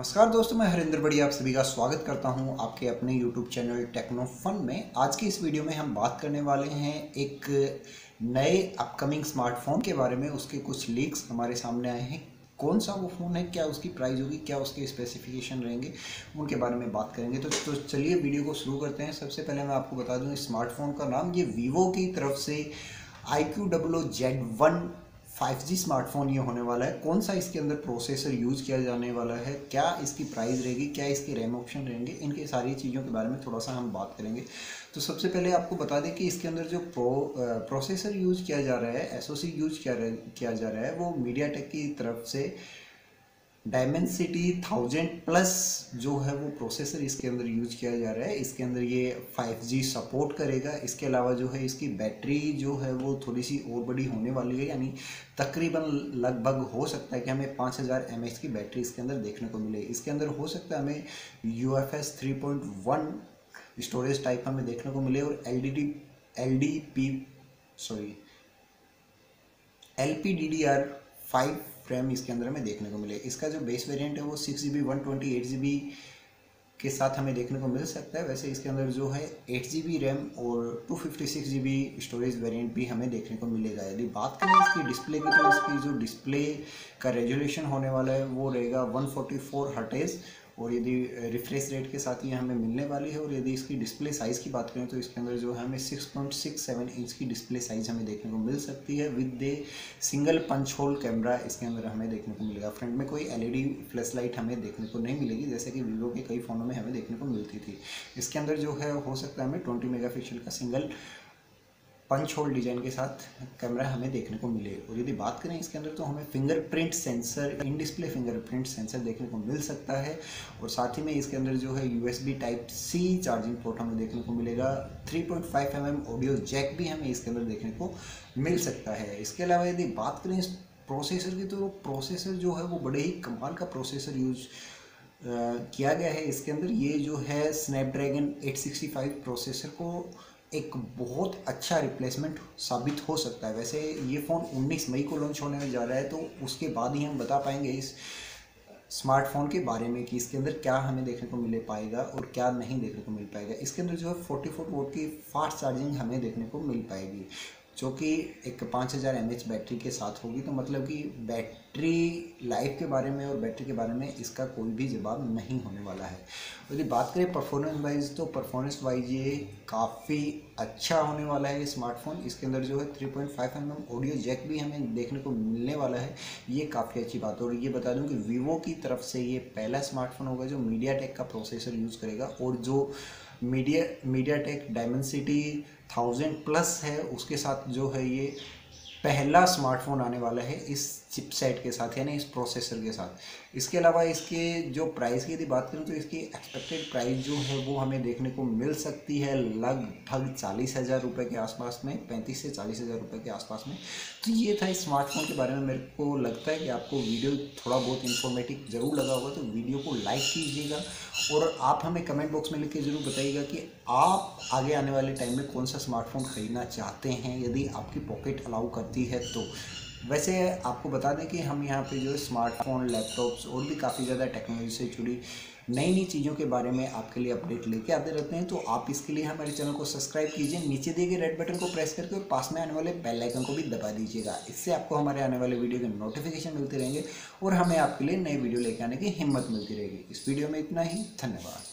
नमस्कार दोस्तों मैं हरिंद्र बड़ी आप सभी का स्वागत करता हूँ आपके अपने यूट्यूब चैनल टेक्नो फन में। आज की इस वीडियो में हम बात करने वाले हैं एक नए अपकमिंग स्मार्टफ़ोन के बारे में। उसके कुछ लीक्स हमारे सामने आए हैं। कौन सा वो फ़ोन है? क्या उसकी प्राइस होगी? क्या उसके स्पेसिफिकेशन रहेंगे? उनके बारे में बात करेंगे। तो, तो चलिए वीडियो को शुरू करते हैं। सबसे पहले मैं आपको बता दूँ स्मार्टफ़ोन का नाम ये वीवो की तरफ़ से I Q double O Z one 5G smartphone ये होने वाला है। कौन सा इसके अंदर प्रोसेसर यूज़ किया जाने वाला है? क्या इसकी प्राइस रहेगी? क्या इसके रैम ऑप्शन रहेंगे? इनके सारी चीज़ों के बारे में थोड़ा सा हम बात करेंगे। तो सबसे पहले आपको बता दें कि इसके अंदर जो प्रो प्रोसेसर यूज़ किया जा रहा है एसओसी यूज़ किया किया जा रहा है, वो मीडिया की तरफ़ से डायमेंसिटी थाउज़ेंड प्लस जो है वो प्रोसेसर इसके अंदर यूज़ किया जा रहा है। इसके अंदर ये 5G सपोर्ट करेगा। इसके अलावा जो है इसकी बैटरी जो है वो थोड़ी सी और बड़ी होने वाली है। यानी तकरीबन लगभग हो सकता है कि हमें 5000 हज़ार की बैटरी इसके अंदर देखने को मिले। इसके अंदर हो सकता है हमें U F S three point one storage type हमें देखने को मिले और L D D L D P sorry L P D D R five frame इसके अंदर हमें देखने को मिले। इसका जो बेस वेरिएंट है वो six G B one twenty eight G B के साथ हमें देखने को मिल सकता है। वैसे इसके अंदर जो है एट जी बी रैम और two fifty six G B storage variant भी हमें देखने को मिलेगा। यदि बात करें इसकी डिस्प्ले की तो इसकी जो डिस्प्ले का रेजोल्यूशन होने वाला है, वो रहेगा वन फोर्टी फोर हर्टेज और यदि रिफ्रेश रेट के साथ ये हमें मिलने वाली है और यदि इसकी डिस्प्ले साइज़ की बात करें तो इसके अंदर जो है हमें 6.67 इंच की डिस्प्ले साइज़ हमें देखने को मिल सकती है with the single punch hole camera इसके अंदर हमें देखने को मिलेगा। फ्रंट में कोई एलईडी फ्लैश लाइट हमें देखने को नहीं मिलेगी, जैसे कि वीवो के कई फ़ोनों में हमें देखने को मिलती थी। इसके अंदर जो है हो सकता है हमें ट्वेंटी मेगा का सिंगल पंच होल डिज़ाइन के साथ कैमरा हमें देखने को मिले और यदि बात करें इसके अंदर तो हमें fingerprint sensor in display fingerprint sensor देखने को मिल सकता है। और साथ ही में इसके अंदर जो है USB type C charging port हमें देखने को मिलेगा। 3.5 पॉइंट mm ऑडियो जैक भी हमें इसके अंदर देखने को मिल सकता है। इसके अलावा यदि बात करें इस प्रोसेसर की तो प्रोसेसर जो है वो बड़े ही कमाल का प्रोसेसर यूज़ किया गया है। इसके अंदर ये जो है स्नैपड्रैगन 865 प्रोसेसर को एक बहुत अच्छा रिप्लेसमेंट साबित हो सकता है। वैसे ये फ़ोन 19 मई को लॉन्च होने जा रहा है तो उसके बाद ही हम बता पाएँगे इस स्मार्टफ़ोन के बारे में कि इसके अंदर क्या हमें देखने को मिल पाएगा और क्या नहीं देखने को मिल पाएगा। इसके अंदर जो है फोर्टी फोर वोट की फास्ट चार्जिंग हमें देखने को मिल पाएगी। जो कि एक पाँच हज़ार एमएच बैटरी के साथ होगी तो मतलब कि बैटरी लाइफ के बारे में और बैटरी के बारे में इसका कोई भी जवाब नहीं होने वाला है। यदि बात करें परफॉर्मेंस वाइज तो परफॉर्मेंस वाइज ये काफ़ी अच्छा होने वाला है ये स्मार्टफ़ोन इसके अंदर जो है three point five M audio jack भी हमें देखने को मिलने वाला है। ये काफ़ी अच्छी बात है। और ये बता दूँ कि वीवो की तरफ़ से ये पहला स्मार्टफ़ोन होगा जो मीडिया का प्रोसेसर यूज़ करेगा। और जो media MediaTek Dimensity thousand plus है, उसके साथ जो है ये पहला स्मार्टफ़ोन आने वाला है, इस चिपसेट के साथ, यानी इस प्रोसेसर के साथ। इसके अलावा इसके जो प्राइस की यदि बात करें तो इसकी एक्सपेक्टेड प्राइस जो है, वो हमें देखने को मिल सकती है लगभग चालीस हज़ार रुपये के आसपास में, पैंतीस से चालीस हज़ार रुपये के आसपास में। तो ये था इस स्मार्टफ़ोन के बारे में मेरे को लगता है कि आपको वीडियो थोड़ा बहुत इन्फॉर्मेटिव ज़रूर लगा होगा तो वीडियो को लाइक कीजिएगा और आप हमें कमेंट बॉक्स में लिख के ज़रूर बताइएगा कि आप आगे आने वाले टाइम में कौन सा स्मार्टफ़ोन ख़रीदना चाहते हैं। यदि आपकी पॉकेट अलाउ करती है तो वैसे आपको बता दें कि हम यहाँ पे जो स्मार्टफ़ोन लैपटॉप्स और भी काफ़ी ज़्यादा टेक्नोलॉजी से जुड़ी नई नई चीज़ों के बारे में आपके लिए अपडेट लेके आते रहते हैं तो आप इसके लिए हमारे चैनल को सब्सक्राइब कीजिए। नीचे दिए गए रेड बटन को प्रेस करके और पास में आने वाले बेल आइकन को भी दबा दीजिएगा। इससे आपको हमारे आने वाले वीडियो के नोटिफिकेशन मिलते रहेंगे और हमें आपके लिए नए वीडियो लेके आने की हिम्मत मिलती रहेगी। इस वीडियो में इतना ही। धन्यवाद।